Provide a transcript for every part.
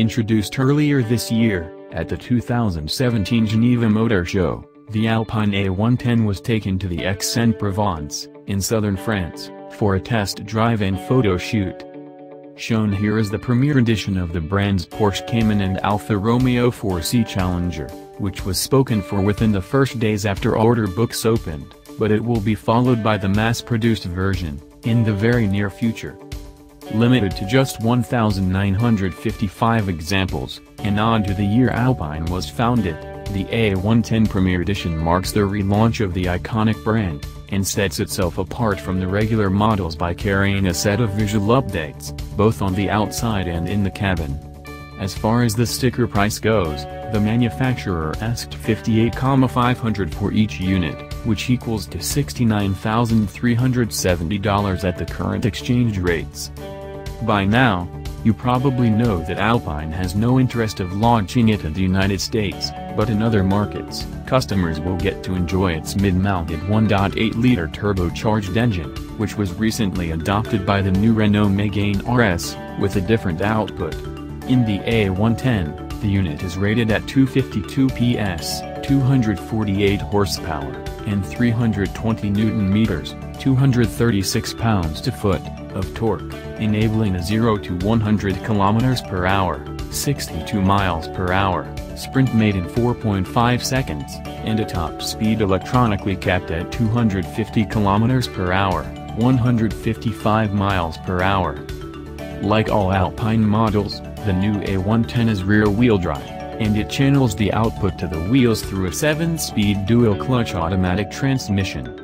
Introduced earlier this year, at the 2017 Geneva Motor Show, the Alpine A110 was taken to the Aix-en-Provence, in southern France, for a test drive and photo shoot. Shown here is the premiere edition of the brand's Porsche Cayman and Alfa Romeo 4C Challenger, which was spoken for within the first days after order books opened, but it will be followed by the mass-produced version, in the very near future. Limited to just 1,955 examples, a nod to the year Alpine was founded, the A110 Premiere Edition marks the relaunch of the iconic brand, and sets itself apart from the regular models by carrying a set of visual updates, both on the outside and in the cabin. As far as the sticker price goes, the manufacturer asked $58,500 for each unit, which equals to $69,370 at the current exchange rates. By now, you probably know that Alpine has no interest of launching it in the United States, but in other markets, customers will get to enjoy its mid-mounted 1.8-liter turbocharged engine, which was recently adopted by the new Renault Megane RS, with a different output. In the A110, the unit is rated at 252 PS, 248 horsepower, and 320 newton-meters, 236 pounds-to-foot, of torque, enabling a 0 to 100 km per hour, 62 miles per hour, sprint made in 4.5 seconds, and a top speed electronically capped at 250 km per hour, 155 miles per hour. Like all Alpine models, the new A110 is rear-wheel drive, and it channels the output to the wheels through a 7-speed dual-clutch automatic transmission.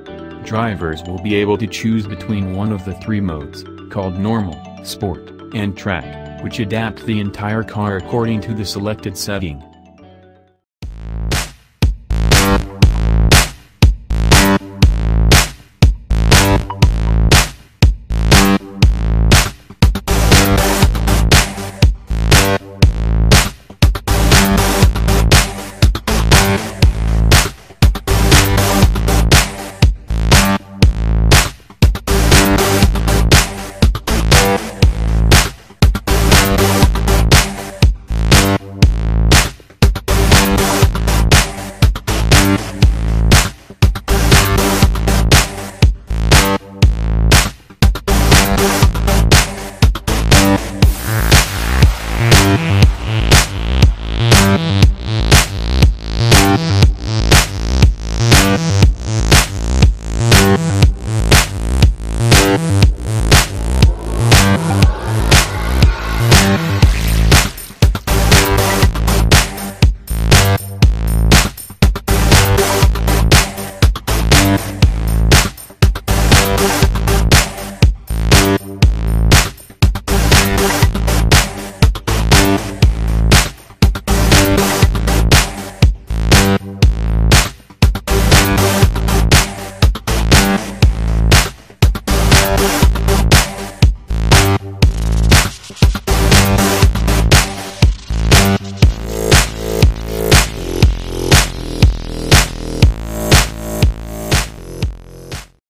Drivers will be able to choose between one of the three modes, called Normal, Sport, and Track, which adapt the entire car according to the selected setting.